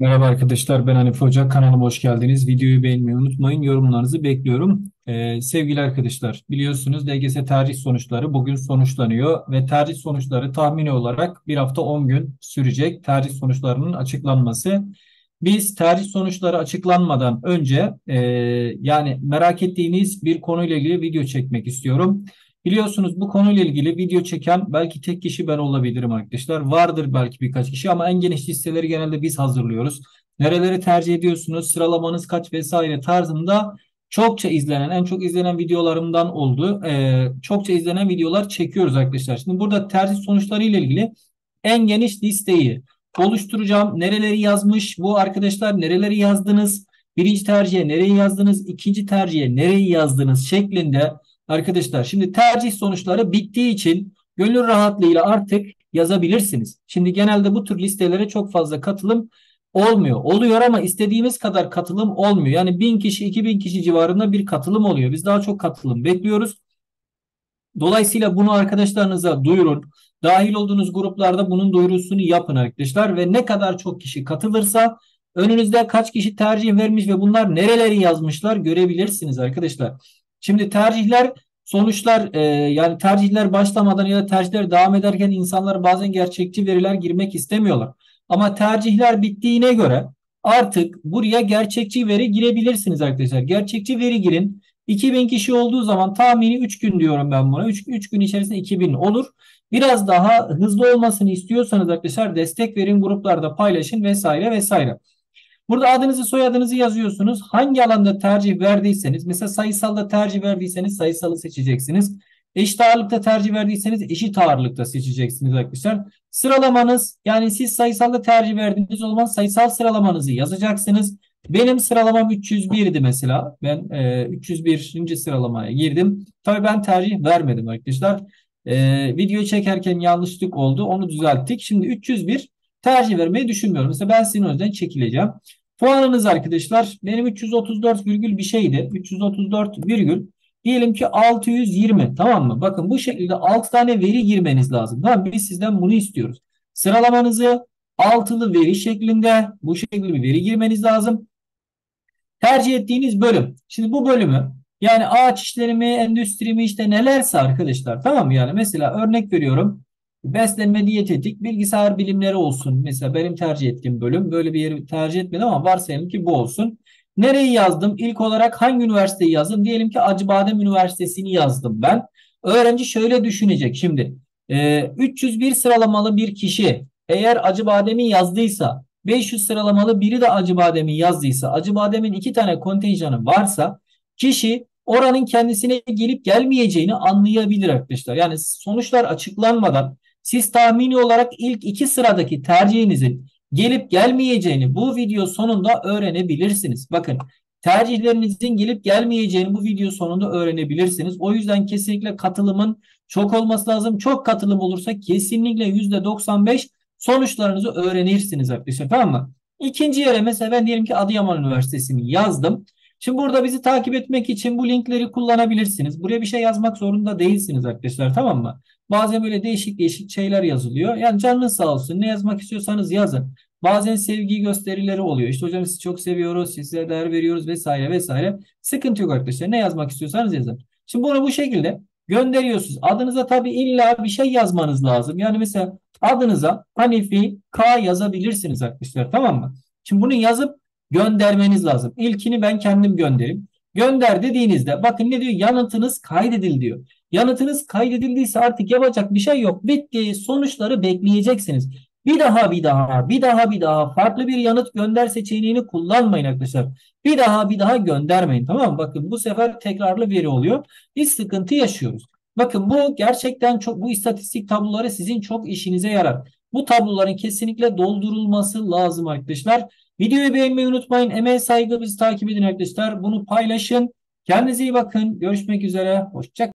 Merhaba arkadaşlar ben Hanif Hoca kanalıma hoş geldiniz. Videoyu beğenmeyi unutmayın. Yorumlarınızı bekliyorum. Ee, sevgili arkadaşlar biliyorsunuz DGS tercih sonuçları bugün sonuçlanıyor ve tercih sonuçları tahmini olarak bir hafta 10 gün sürecek tercih sonuçlarının açıklanması. Biz tercih sonuçları açıklanmadan önce e, yani merak ettiğiniz bir konuyla ilgili video çekmek istiyorum. Biliyorsunuz bu konuyla ilgili video çeken belki tek kişi ben olabilirim arkadaşlar. Vardır belki birkaç kişi ama en geniş listeleri genelde biz hazırlıyoruz. Nereleri tercih ediyorsunuz, sıralamanız kaç vesaire tarzında çokça izlenen, en çok izlenen videolarımdan oldu. Ee, çokça izlenen videolar çekiyoruz arkadaşlar. Şimdi burada tercih sonuçları ile ilgili en geniş listeyi oluşturacağım. Nereleri yazmış bu arkadaşlar, nereleri yazdınız? Birinci tercihe nereyi yazdınız? ikinci tercihe nereyi yazdınız şeklinde Arkadaşlar şimdi tercih sonuçları bittiği için gönül rahatlığıyla artık yazabilirsiniz. Şimdi genelde bu tür listelere çok fazla katılım olmuyor. Oluyor ama istediğimiz kadar katılım olmuyor. Yani 1000 kişi 2000 kişi civarında bir katılım oluyor. Biz daha çok katılım bekliyoruz. Dolayısıyla bunu arkadaşlarınıza duyurun. Dahil olduğunuz gruplarda bunun duyurusunu yapın arkadaşlar ve ne kadar çok kişi katılırsa önünüzde kaç kişi tercih vermiş ve bunlar nereleri yazmışlar görebilirsiniz arkadaşlar. Şimdi tercihler sonuçlar e, yani tercihler başlamadan ya da tercihler devam ederken insanlar bazen gerçekçi veriler girmek istemiyorlar. Ama tercihler bittiğine göre artık buraya gerçekçi veri girebilirsiniz arkadaşlar. Gerçekçi veri girin. 2000 kişi olduğu zaman tahmini 3 gün diyorum ben buna. 3, 3 gün içerisinde 2000 olur. Biraz daha hızlı olmasını istiyorsanız arkadaşlar destek verin gruplarda paylaşın vesaire vesaire. Burada adınızı soyadınızı yazıyorsunuz. Hangi alanda tercih verdiyseniz mesela sayısalda tercih verdiyseniz sayısalı seçeceksiniz. Eşit ağırlıkta tercih verdiyseniz eşit ağırlıkta seçeceksiniz arkadaşlar. Sıralamanız yani siz sayısalda tercih verdiğiniz zaman sayısal sıralamanızı yazacaksınız. Benim sıralamam 301'di mesela. Ben e, 301. sıralamaya girdim. Tabii ben tercih vermedim arkadaşlar. E, video çekerken yanlışlık oldu. Onu düzelttik. Şimdi 301 tercih vermeyi düşünmüyorum. Mesela ben sizin önünden çekileceğim. Puanınız arkadaşlar benim 334 virgül bir şeydi. 334 virgül diyelim ki 620 tamam mı? Bakın bu şekilde 6 tane veri girmeniz lazım. Tamam Biz sizden bunu istiyoruz. Sıralamanızı altılı veri şeklinde bu şekilde bir veri girmeniz lazım. Tercih ettiğiniz bölüm. Şimdi bu bölümü yani ağaç işlerimi, endüstri mi işte nelerse arkadaşlar tamam mı? Yani mesela örnek veriyorum. Beslenme, diyetetik, bilgisayar bilimleri olsun. Mesela benim tercih ettiğim bölüm. Böyle bir yeri tercih etmedim ama varsayalım ki bu olsun. Nereyi yazdım? İlk olarak hangi üniversiteyi yazdım? Diyelim ki Acıbadem Üniversitesi'ni yazdım ben. Öğrenci şöyle düşünecek şimdi. E, 301 sıralamalı bir kişi eğer Acıbadem'i yazdıysa 500 sıralamalı biri de Acıbadem'i yazdıysa Acıbadem'in iki tane kontenjanı varsa kişi oranın kendisine gelip gelmeyeceğini anlayabilir arkadaşlar. Yani sonuçlar açıklanmadan siz tahmini olarak ilk iki sıradaki tercihinizin gelip gelmeyeceğini bu video sonunda öğrenebilirsiniz. Bakın tercihlerinizin gelip gelmeyeceğini bu video sonunda öğrenebilirsiniz. O yüzden kesinlikle katılımın çok olması lazım. Çok katılım olursa kesinlikle %95 sonuçlarınızı öğrenirsiniz arkadaşlar tamam mı? İkinci yere mesela ben diyelim ki Adıyaman Üniversitesi'ni yazdım. Şimdi burada bizi takip etmek için bu linkleri kullanabilirsiniz. Buraya bir şey yazmak zorunda değilsiniz arkadaşlar tamam mı? Bazen böyle değişik değişik şeyler yazılıyor. Yani canınız sağ olsun. Ne yazmak istiyorsanız yazın. Bazen sevgi gösterileri oluyor. İşte hocam sizi çok seviyoruz, size değer veriyoruz vesaire vesaire. Sıkıntı yok arkadaşlar. Ne yazmak istiyorsanız yazın. Şimdi bunu bu şekilde gönderiyorsunuz. Adınıza tabii illa bir şey yazmanız lazım. Yani mesela adınıza Hanifi K yazabilirsiniz arkadaşlar. Tamam mı? Şimdi bunu yazıp göndermeniz lazım. İlkini ben kendim gönderim. Gönder dediğinizde bakın ne diyor? Yanıtınız kaydedil diyor. Yanıtınız kaydedildiyse artık yapacak bir şey yok. Bitti. Sonuçları bekleyeceksiniz. Bir daha bir daha bir daha bir daha farklı bir yanıt gönder seçeneğini kullanmayın arkadaşlar. Bir daha bir daha göndermeyin tamam mı? Bakın bu sefer tekrarlı veri oluyor. Biz sıkıntı yaşıyoruz. Bakın bu gerçekten çok bu istatistik tabloları sizin çok işinize yarar. Bu tabloların kesinlikle doldurulması lazım arkadaşlar. Videoyu beğenmeyi unutmayın. Emeğe saygı bizi takip edin arkadaşlar. Bunu paylaşın. Kendinize iyi bakın. Görüşmek üzere. Hoşçakalın.